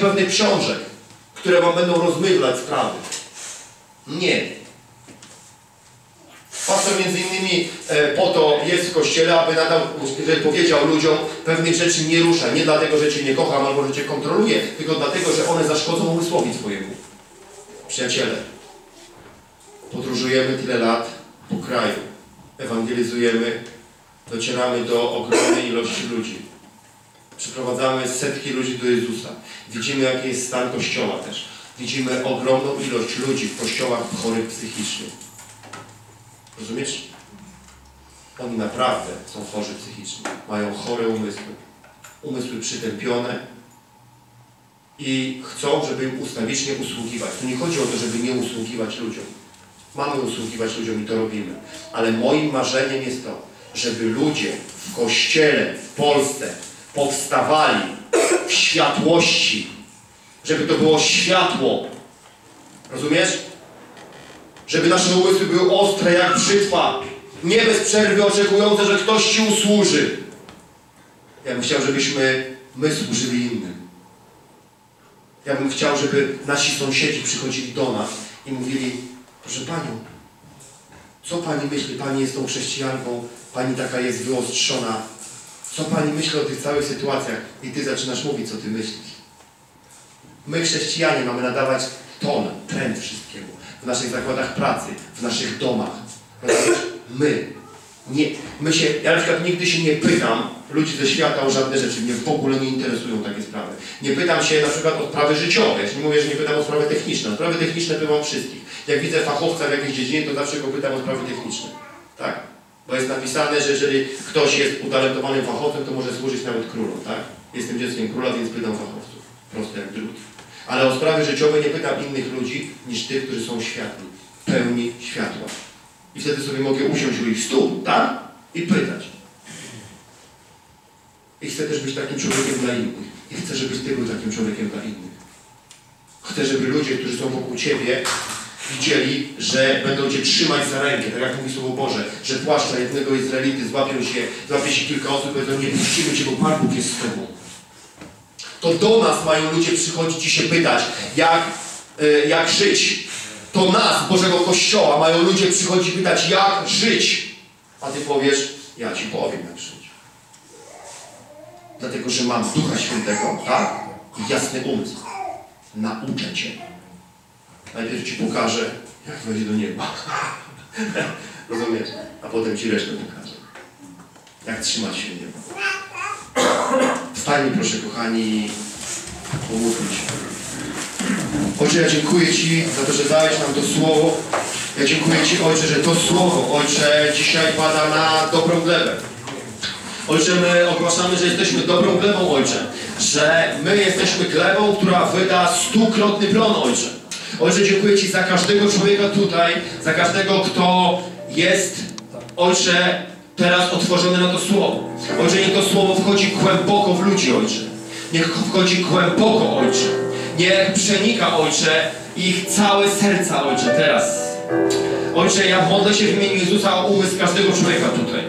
pewnych książek, które wam będą rozmydlać sprawy. Nie. Pastor między innymi e, po to jest w kościele, aby nadal, powiedział ludziom, pewnych rzeczy nie rusza. Nie dlatego, że Cię nie kocham albo że Cię kontroluję, tylko dlatego, że one zaszkodzą umysłowi Twojemu. Przyjaciele, podróżujemy tyle lat po kraju, ewangelizujemy, docieramy do ogromnej ilości ludzi. Przyprowadzamy setki ludzi do Jezusa. Widzimy, jaki jest stan Kościoła też. Widzimy ogromną ilość ludzi w kościołach chorych psychicznie. Rozumiesz? Oni naprawdę są chorzy psychicznie. Mają chore umysły. Umysły przytępione i chcą, żeby im ustawicznie usługiwać. Tu nie chodzi o to, żeby nie usługiwać ludziom. Mamy usługiwać ludziom i to robimy. Ale moim marzeniem jest to, żeby ludzie w Kościele, w Polsce powstawali w światłości. Żeby to było światło. Rozumiesz? Żeby nasze umysły były ostre jak brzytwa. Nie bez przerwy oczekujące, że ktoś Ci usłuży. Ja bym chciał, żebyśmy my służyli innym. Ja bym chciał, żeby nasi sąsiedzi przychodzili do nas i mówili, proszę Panią, co Pani myśli? Pani jest tą chrześcijanką, Pani taka jest wyostrzona. Co Pani myśli o tych całych sytuacjach? I Ty zaczynasz mówić, co Ty myślisz. My, chrześcijanie, mamy nadawać ton, trend wszystkiemu. W naszych zakładach pracy, w naszych domach. My. Nie, my się, ja na przykład nigdy się nie pytam ludzi ze świata o żadne rzeczy. Mnie w ogóle nie interesują takie sprawy. Nie pytam się na przykład o sprawy życiowe. Ja nie mówię, że nie pytam o sprawy techniczne. O sprawy techniczne pytam wszystkich. Jak widzę fachowca w jakiejś dziedzinie, to zawsze go pytam o sprawy techniczne. Tak? Bo jest napisane, że jeżeli ktoś jest utalentowanym fachowcem, to może służyć nawet królom, tak? Jestem dzieckiem króla, więc pytam fachowców. Proste jak drut. Ale o sprawy życiowe nie pytam innych ludzi niż tych, którzy są światli, pełni światła. I wtedy sobie mogę usiąść u ich stół, tak? I pytać. I chcę też być takim człowiekiem dla innych. I chcę, żebyś Ty był takim człowiekiem dla innych. Chcę, żeby ludzie, którzy są wokół Ciebie, widzieli, że będą Cię trzymać za rękę, tak jak mówi Słowo Boże, że płaszcza jednego Izraelity złapią się, złapie się kilka osób powiedzą, nie puścimy Cię, bo Pan Bóg jest z Tobą. To do nas mają ludzie przychodzić i się pytać, jak, y, jak żyć. To nas, Bożego Kościoła, mają ludzie przychodzić pytać, jak żyć. A Ty powiesz, ja Ci powiem, jak żyć. Dlatego, że mam Ducha Świętego, tak? I jasny umysł. Nauczę Cię. Najpierw Ci pokażę, jak wejść do nieba. Rozumiesz? A potem Ci resztę pokażę. Jak trzymać się nieba. Wstańmy proszę kochani, pomódlmy się. Ojcze, ja dziękuję Ci za to, że dałeś nam to słowo. Ja dziękuję Ci, Ojcze, że to słowo, Ojcze, dzisiaj pada na dobrą glebę. Ojcze, my ogłaszamy, że jesteśmy dobrą glebą, Ojcze. Że my jesteśmy glebą, która wyda stukrotny plon, Ojcze. Ojcze, dziękuję Ci za każdego człowieka tutaj, za każdego, kto jest, Ojcze, teraz otworzony na to słowo. Ojcze, niech to słowo wchodzi głęboko w ludzi, Ojcze. Niech wchodzi głęboko, Ojcze. Niech przenika, Ojcze, ich całe serca, Ojcze, teraz. Ojcze, ja modlę się w imieniu Jezusa o umysł każdego człowieka tutaj.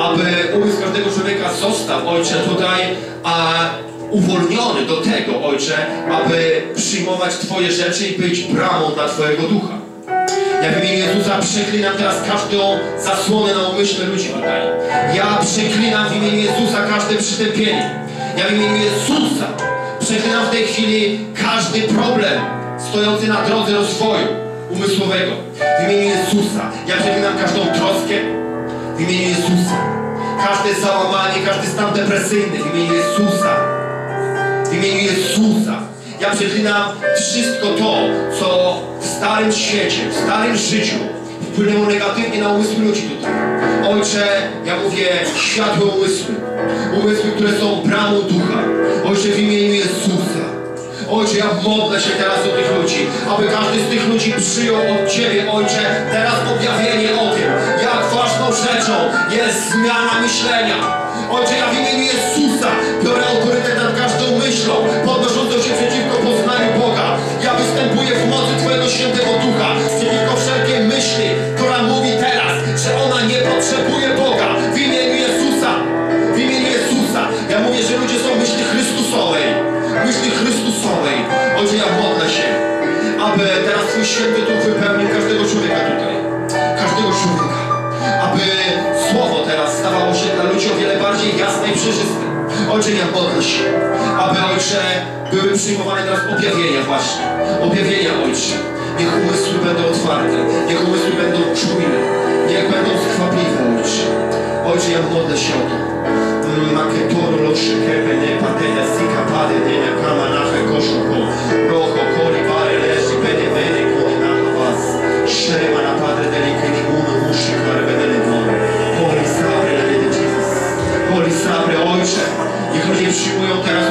Aby umysł każdego człowieka został, Ojcze, tutaj a, uwolniony do tego, Ojcze, aby przyjmować Twoje rzeczy i być bramą dla Twojego ducha. Ja w imieniu Jezusa przeklinam teraz każdą zasłonę na umyśle ludzi tutaj. Ja przeklinam w imieniu Jezusa każde przytępienie. Ja w imieniu Jezusa przeklinam w tej chwili każdy problem stojący na drodze rozwoju umysłowego. W imieniu Jezusa. Ja przeklinam każdą troskę. W imieniu Jezusa. Każde załamanie, każdy stan depresyjny. W imieniu Jezusa. W imieniu Jezusa. Ja przeklinam wszystko to, co w starym świecie, w starym życiu wpłynęło negatywnie na umysły ludzi tutaj. Ojcze, ja mówię światłe umysły. Umysły, które są bramą ducha. Ojcze, w imieniu Jezusa. Ojcze, ja modlę się teraz do tych ludzi, aby każdy z tych ludzi przyjął od Ciebie, Ojcze, teraz przyjmowane teraz objawienia właśnie. Objawienia Ojcze. Niech umysły będą otwarte, niech umysły będą czujne, niech będą skwapliwe Ojcze. Ojcze, ja modlę się o to. Maketoro loszy kebene patene sika pade denia kama nache koszo ko roho kori pare leży bene bene kori nacha was Szema na padre delike ni uno muszy kare bene dworu Holy Sabre, Lady Jesus Holy Sabre, Ojcze Niech ludzie przyjmują teraz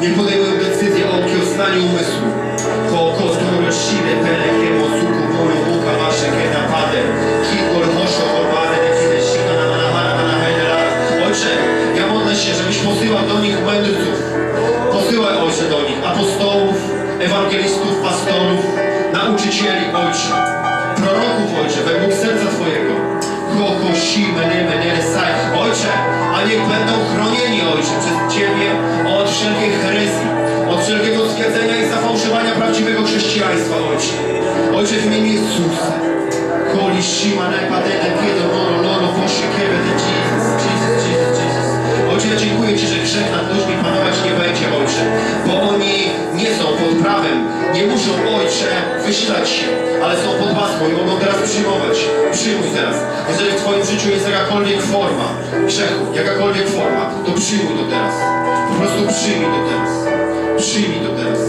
niech podejmują decyzję o okiełznaniu umysłu chrześcijaństwa, Ojcze. Ojcze, w imieniu Jezusa. Koli, si, mane, patene, kiedo, loro, loro, poszy, kiebe, Jesus, Jesus, Jesus, Jesus. Ojcze, ja dziękuję Ci, że grzech nad ludźmi panować nie będzie, Ojcze, bo oni nie są pod prawem, nie muszą, Ojcze, wysilać się, ale są pod łaską i mogą teraz przyjmować. Przyjmuj teraz. Jeżeli w Twoim życiu jest jakakolwiek forma grzechu, jakakolwiek forma, to przyjmuj to teraz. Po prostu przyjmij to teraz. Przyjmij to teraz.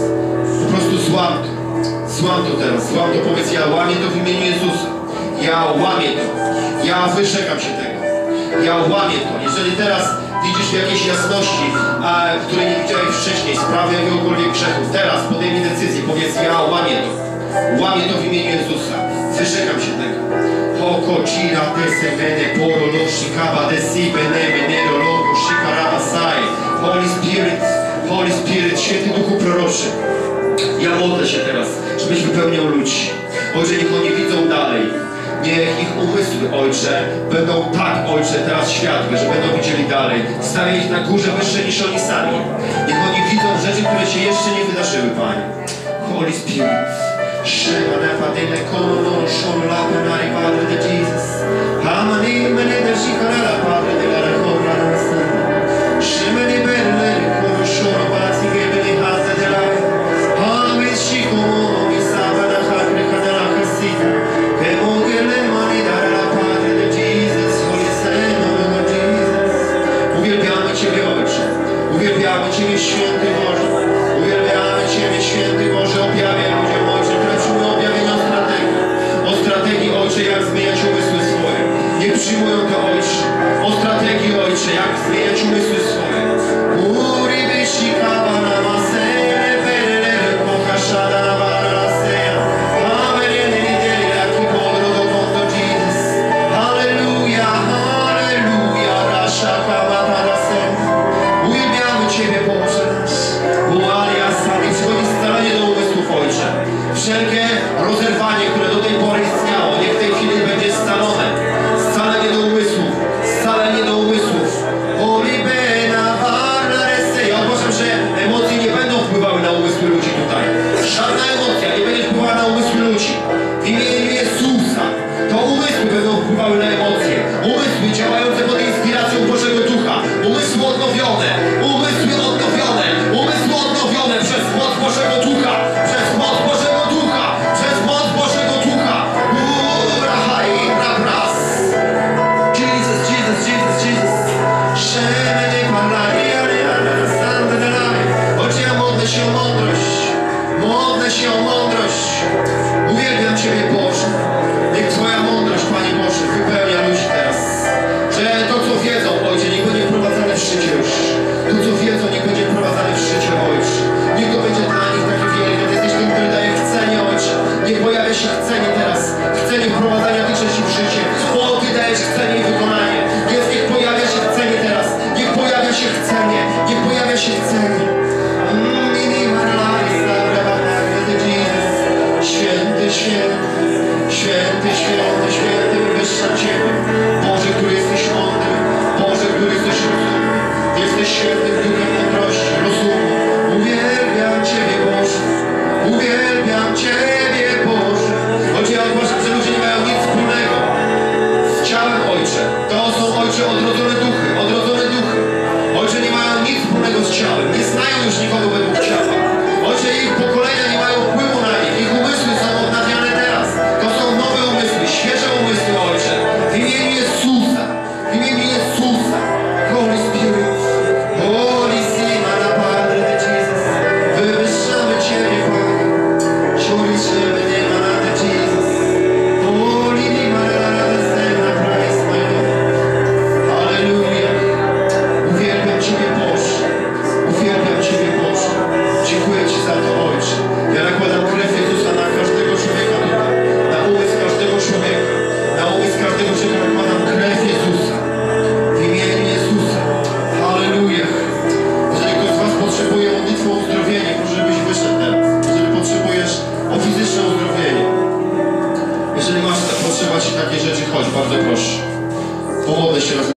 Po prostu złam to. Złam to teraz. Złam to, powiedz, ja łamię to w imieniu Jezusa. Ja łamię to. Ja wyrzekam się tego. Ja łamię to. Jeżeli teraz widzisz w jakiejś jasności, a, której nie widziałeś wcześniej, sprawy jakiegokolwiek grzechu, teraz podejmij decyzję, powiedz, ja łamię to. Łamię to w imieniu Jezusa. Wyrzekam się tego. Hoko, chira, tese, mene, poro, lo, shikaba, desi, bene, menero, logo, shikaraba, sai. Holy Spirit, Holy Spirit, Święty Duchu Proroczy. Ja modlę się teraz, żebyś wypełniał ludzi. Ojcze, niech oni widzą dalej. Niech ich umysły, Ojcze, będą tak, Ojcze, teraz światłe, że będą widzieli dalej. Stawię ich na górze wyższe niż oni sami. Niech oni widzą rzeczy, które się jeszcze nie wydarzyły, Panie. Holy Spirit. Shema na padele kono sholo la panari Padre de Jesus. Hamani mene de shikarala Padre